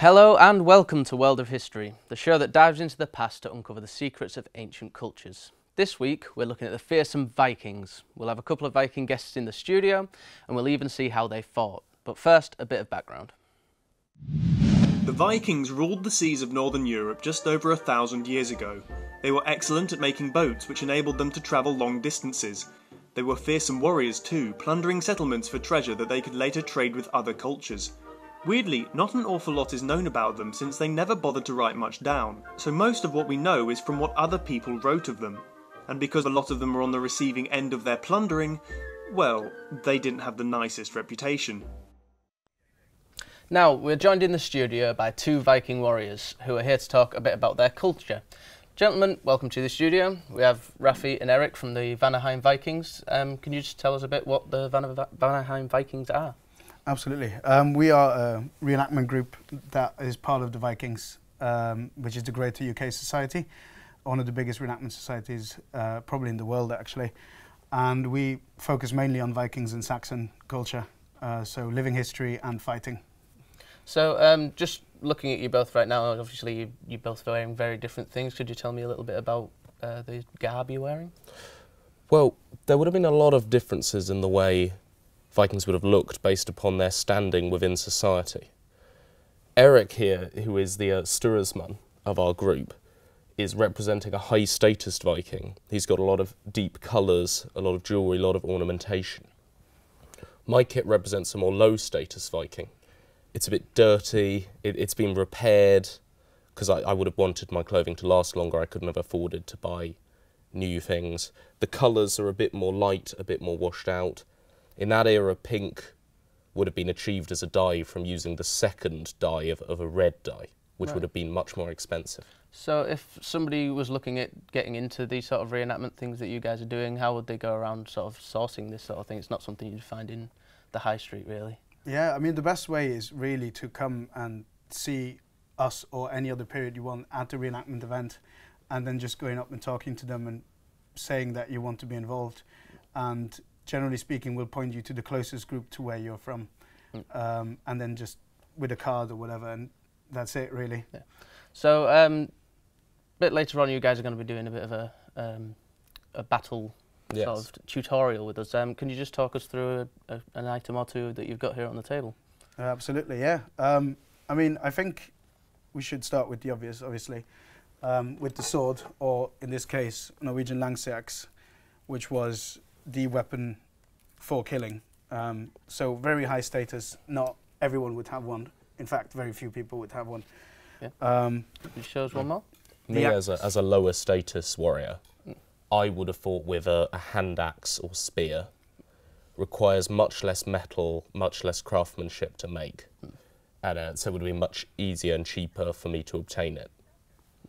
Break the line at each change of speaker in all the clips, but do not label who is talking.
Hello and welcome to World of History, the show that dives into the past to uncover the secrets of ancient cultures. This week we're looking at the fearsome Vikings. We'll have a couple of Viking guests in the studio and we'll even see how they fought. But first, a bit of background.
The Vikings ruled the seas of northern Europe just over a thousand years ago. They were excellent at making boats, which enabled them to travel long distances. They were fearsome warriors too, plundering settlements for treasure that they could later trade with other cultures. Weirdly, not an awful lot is known about them since they never bothered to write much down, so most of what we know is from what other people wrote of them. And because a lot of them were on the receiving end of their plundering, well, they didn't have the nicest reputation.
Now, we're joined in the studio by two Viking warriors who are here to talk a bit about their culture. Gentlemen, welcome to the studio. We have Rafi and Eric from the Vanaheim Vikings. Um, can you just tell us a bit what the Van Vanaheim Vikings are?
Absolutely. Um, we are a reenactment group that is part of the Vikings, um, which is the Greater UK Society, one of the biggest reenactment societies uh, probably in the world actually. And we focus mainly on Vikings and Saxon culture, uh, so living history and fighting.
So um, just looking at you both right now, obviously you, you're both wearing very different things. Could you tell me a little bit about uh, the garb you're wearing?
Well, there would have been a lot of differences in the way Vikings would have looked based upon their standing within society. Eric here, who is the uh, of our group, is representing a high status Viking. He's got a lot of deep colours, a lot of jewellery, a lot of ornamentation. My kit represents a more low status Viking it's a bit dirty, it, has been repaired, because I, I, would have wanted my clothing to last longer. I couldn't have afforded to buy new things. The colours are a bit more light, a bit more washed out. In that era, pink would have been achieved as a dye from using the second dye of, of a red dye, which right. would have been much more expensive.
So if somebody was looking at getting into these sort of reenactment things that you guys are doing, how would they go around sort of sourcing this sort of thing? It's not something you'd find in the high street, really.
Yeah, I mean, the best way is really to come and see us or any other period you want at the reenactment event and then just going up and talking to them and saying that you want to be involved. And generally speaking, we'll point you to the closest group to where you're from. Mm. Um, and then just with a card or whatever, and that's it really. Yeah.
So um, a bit later on, you guys are going to be doing a bit of a, um, a battle yes. sort of tutorial with us. Um, can you just talk us through a, a, an item or two that you've got here on the table?
Uh, absolutely, yeah. Um, I mean, I think we should start with the obvious, obviously, um, with the sword, or in this case, Norwegian langseax, which was the weapon for killing. Um, so very high status. Not everyone would have one. In fact, very few people would have one.
Yeah. Um, you show us one more.
Me as a, as a lower status warrior, I would have thought with a, a hand axe or spear requires much less metal, much less craftsmanship to make. Mm. And uh, so it would be much easier and cheaper for me to obtain it.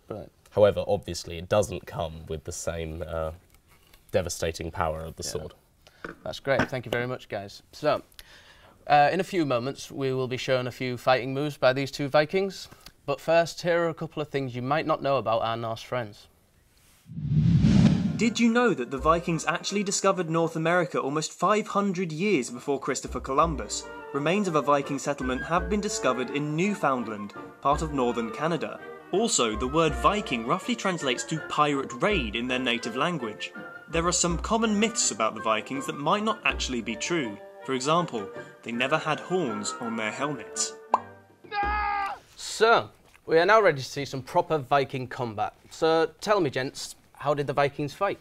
Right.
However, obviously, it doesn't come with the same uh, devastating power of the yeah. sword.
That's great. Thank you very much, guys. So, uh, in a few moments, we will be shown a few fighting moves by these two Vikings. But first, here are a couple of things you might not know about our Norse friends.
Did you know that the Vikings actually discovered North America almost 500 years before Christopher Columbus? Remains of a Viking settlement have been discovered in Newfoundland, part of northern Canada. Also, the word Viking roughly translates to pirate raid in their native language. There are some common myths about the Vikings that might not actually be true. For example, they never had horns on their helmets.
So, we are now ready to see some proper Viking combat. So, tell me, gents, how did the Vikings fight?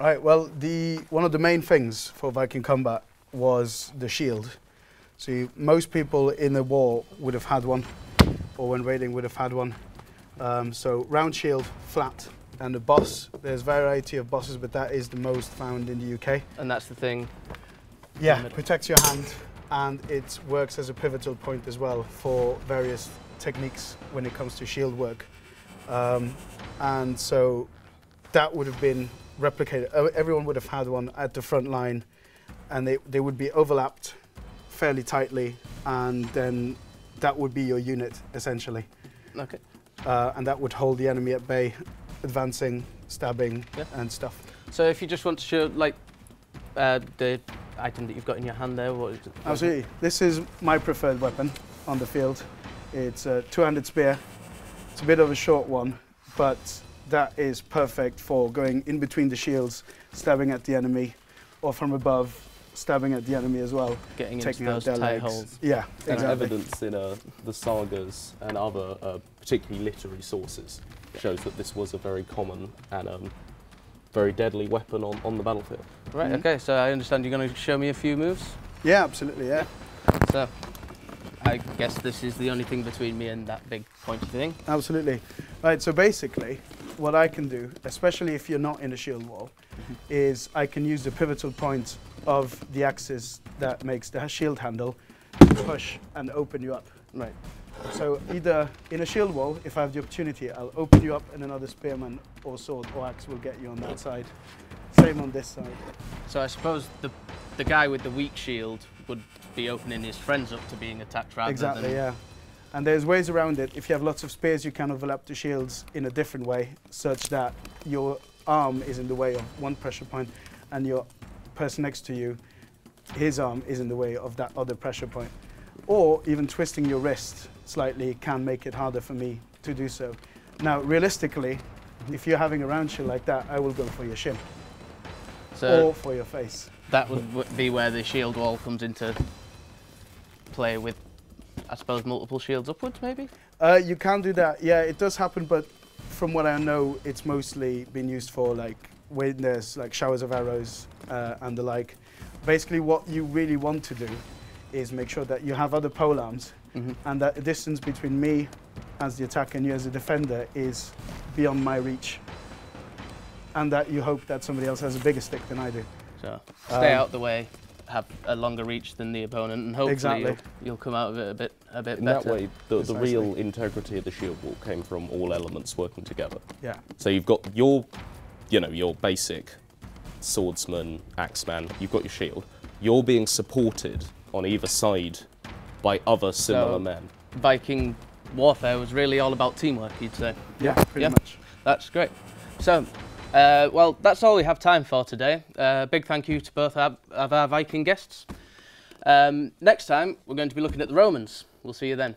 Right, well, the, one of the main things for Viking combat was the shield. See, most people in the war would have had one, or when raiding would have had one. Um, so round shield, flat, and the boss. There's variety of bosses, but that is the most found in the UK.
And that's the thing.
Yeah, protects your hand, and it works as a pivotal point as well for various techniques when it comes to shield work. Um, and so that would have been replicated. Everyone would have had one at the front line, and they, they would be overlapped fairly tightly, and then that would be your unit, essentially.
Okay.
Uh, and that would hold the enemy at bay, advancing, stabbing, yeah. and stuff.
So if you just want to show, like, uh, the item that you've got in your hand there, what is it?
Absolutely. This is my preferred weapon on the field. It's a two-handed spear. It's a bit of a short one, but that is perfect for going in between the shields, stabbing at the enemy, or from above, stabbing at the enemy as well.
Getting
taking
into
out
those
their
tight
legs.
holes.
Yeah,
And
exactly.
evidence in uh, the sagas and other, uh, particularly literary sources, shows that this was a very common and um, very deadly weapon on, on the battlefield.
Right,
Mhm.
okay, so I understand you're going to show me a few moves.
Yeah, absolutely. Yeah,
So I guess this is the only thing between me and that big pointy thing.
absolutely. Right. So basically, what I can do, especially if you're not in a shield wall, is I can use the pivotal point of the axis that makes the shield handle to push and open you up.
Right.
So either in a shield wall, if I have the opportunity, I'll open you up and another spearman or sword or axe will get you on that side. Same on this side.
So I suppose the the guy with the weak shield would be opening his friends up to being attacked rather
exactly,
than Exactly,
yeah. And there's ways around it. If you have lots of spears, you can overlap the shields in a different way, such that your arm is in the way of one pressure point and your person next to you, his arm is in the way of that other pressure point. Or even twisting your wrist slightly can make it harder for me to do so. Now, realistically, if you're having a round shield like that, I will go for your shin
So
or for your face.
that would be where the shield wall comes into play with, I suppose, multiple shields upwards, maybe.
Uh, you can do that. Yeah, it does happen, but from what I know, it's mostly been used for like when there's like showers of arrows uh, and the like. Basically, what you really want to do is make sure that you have other pole arms
Mhm.
and that the distance between me as the attacker and you as the defender is beyond my reach. And that you hope that somebody else has a bigger stick than I do.
So stay
Um,
out the way, have a longer reach than the opponent, and hopefully
Exactly.
you'll, you'll come out of it a bit a bit
In
better.
that way, the, the
Precisely.
real integrity of the shield wall came from all elements working together.
Yeah.
So you've got your, you know, your basic swordsman, axeman. You've got your shield. You're being supported on either side by other similar
So-
men.
Viking warfare was really all about teamwork, you'd say.
Yeah, pretty
Yeah.
much.
That's great. So, uh, well, that's all we have time for today. Uh, big thank you to both our, of our Viking guests. Um, next time, we're going to be looking at the Romans. We'll see you then.